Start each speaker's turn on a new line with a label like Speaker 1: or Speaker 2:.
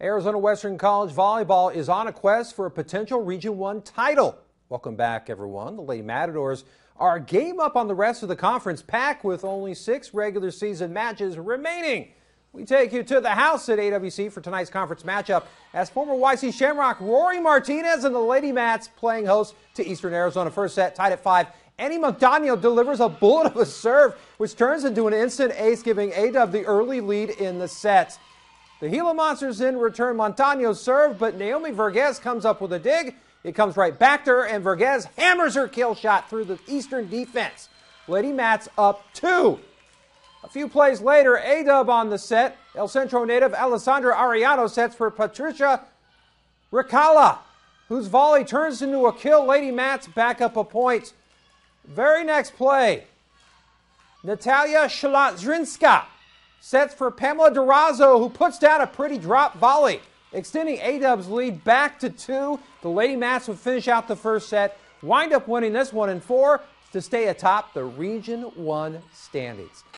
Speaker 1: Arizona Western College volleyball is on a quest for a potential Region 1 title. Welcome back, everyone. The Lady Matadors are game up on the rest of the conference pack with only six regular season matches remaining. We take you to the house at AWC for tonight's conference matchup as former YC Shamrock Rory Martinez and the Lady Mats playing host to Eastern Arizona. First set tied at five. Annie Montano delivers a bullet of a serve, which turns into an instant ace, giving AW the early lead in the set. The Gila Monsters in return Montano's serve, but Naomi Vergez comes up with a dig. It comes right back to her, and Vergez hammers her kill shot through the Eastern defense. Lady Mats up two. A few plays later, A-Dub on the set. El Centro native Alessandra Ariano sets for Patricia Ricala, whose volley turns into a kill. Lady Mats back up a point. Very next play, Natalia Shalazrinska sets for Pamela Durazo, who puts down a pretty drop volley, extending A-Dub's lead back to two. The Lady Mats would finish out the first set, wind up winning this one in four to stay atop the Region 1 standings.